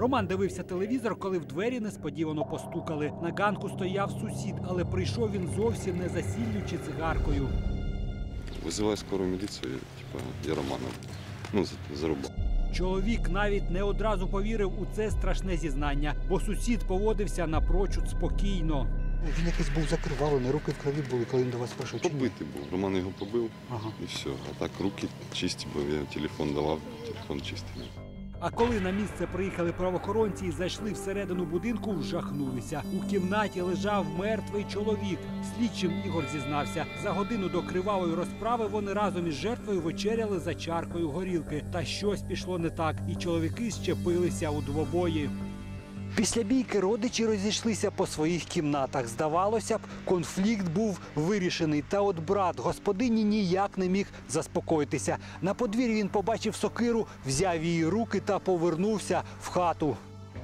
Роман дивився телевізор, коли в двері несподівано постукали. На ганку стояв сусід, але прийшов він зовсім не за сіллю чи цигаркою. Вызывай скорую милицию, типа, я Романа, ну, за- зарубал. Чоловік навіть не одразу повірив у це страшне зізнання, бо сусід поводився напрочуд спокійно. Він якийсь був закривалений, руки в крові були, коли він до вас прийшов. Побитий був. Роман його побив Ага. і все. А так руки чисті, бо я телефон давав, телефон чистий. А коли на місце приїхали правоохоронці і зайшли всередину будинку, вжахнулися. У кімнаті лежав мертвий чоловік. Слідчим Ігор зізнався. За годину до кривавої розправи вони разом із жертвою вечеряли за чаркою горілки. Та щось пішло не так, і чоловіки щепилися у двобої. Після бійки родичі розійшлися по своїх кімнатах. Здавалося б, конфлікт був вирішений. Та от брат господині ніяк не міг заспокоїтися. На подвір'ї він побачив сокиру, взяв її руки та повернувся в хату.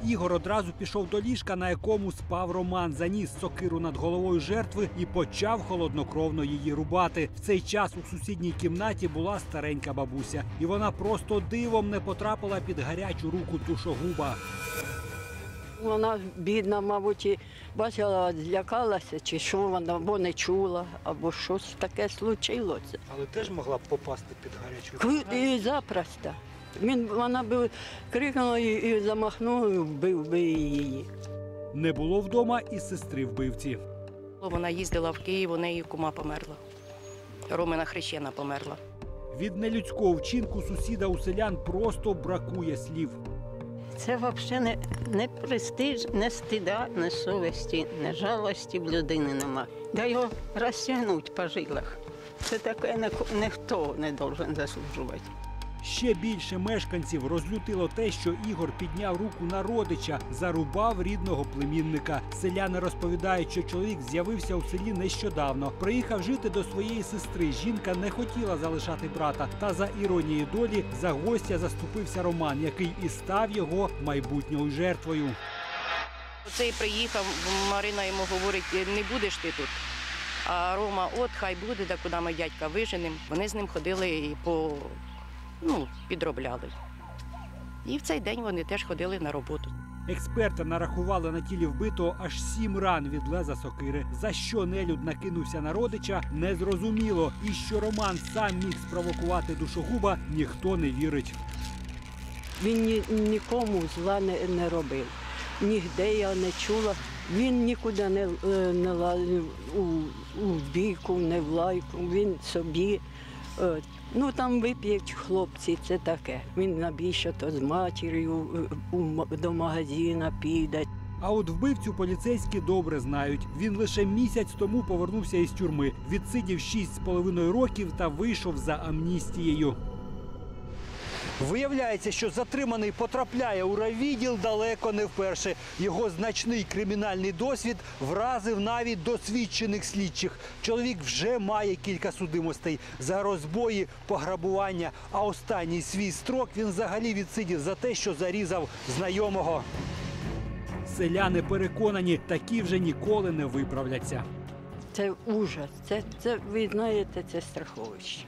Ігор одразу пішов до ліжка, на якому спав Роман, заніс сокиру над головою жертви і почав холоднокровно її рубати. В цей час у сусідній кімнаті була старенька бабуся, і вона просто дивом не потрапила під гарячу руку тушогуба. Вона бідна, мабуть, і бачила, злякалася, чи що вона або не чула, або щось таке случилося. Але теж могла б попасти під гарячу І запросто. Він, вона б крикнула і, і замахнула, і вбив би її. Не було вдома і сестри вбивці. Вона їздила в Київ, у неї кума померла. Ромина хрещена померла. Від нелюдського вчинку сусіда у селян просто бракує слів. Це взагалі не, не престиж, не стида, не совісті, не жалості в людини нема. Да його розтягнуть по жилах. Це таке ні- ніхто не должен заслужувати. Ще більше мешканців розлютило те, що Ігор підняв руку на родича, зарубав рідного племінника. Селяни розповідають, що чоловік з'явився у селі нещодавно. Приїхав жити до своєї сестри. Жінка не хотіла залишати брата. Та за іронією долі за гостя заступився Роман, який і став його майбутньою жертвою. Оцей приїхав, Марина йому говорить, не будеш ти тут. А Рома, от хай буде, да куди ми дядька виженемо. Вони з ним ходили і по ну, підробляли. І в цей день вони теж ходили на роботу. Експерти нарахували на тілі вбитого аж сім ран від леза сокири. За що нелюд накинувся на родича, незрозуміло. І що Роман сам міг спровокувати душогуба, ніхто не вірить. Він ні, нікому зла не, не робив. Нігде я не чула. Він нікуди не, е, не лазив у, у бійку, не в лайку. Він собі. Е, Ну там вип'ють хлопці, це таке. Він набільше то з матір'ю е, до магазина піде. А от вбивцю поліцейські добре знають. Він лише місяць тому повернувся із тюрми, відсидів шість з половиною років та вийшов за амністією. Виявляється, що затриманий потрапляє у райвідділ далеко не вперше. Його значний кримінальний досвід вразив навіть досвідчених слідчих. Чоловік вже має кілька судимостей за розбої, пограбування. А останній свій строк він взагалі відсидів за те, що зарізав знайомого. Селяни переконані, такі вже ніколи не виправляться. Це ужас. Це, це ви знаєте, це страховище.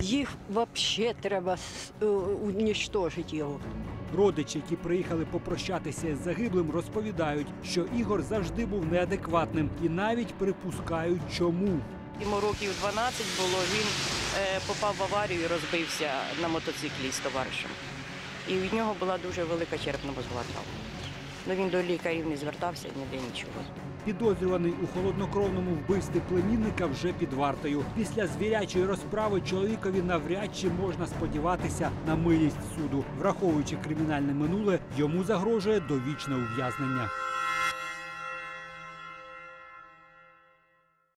Їх взагалі треба е, унічтожити його. Родичі, які приїхали попрощатися з загиблим, розповідають, що Ігор завжди був неадекватним і навіть припускають, чому. Йому років 12 було, він е, попав в аварію і розбився на мотоциклі з товаришем. І від нього була дуже велика черепно-мозгова травма. Ну, він до лікарів не звертався, ніде нічого. Підозрюваний у холоднокровному вбивстві племінника вже під вартою. Після звірячої розправи чоловікові навряд чи можна сподіватися на милість суду. Враховуючи кримінальне минуле, йому загрожує довічне ув'язнення.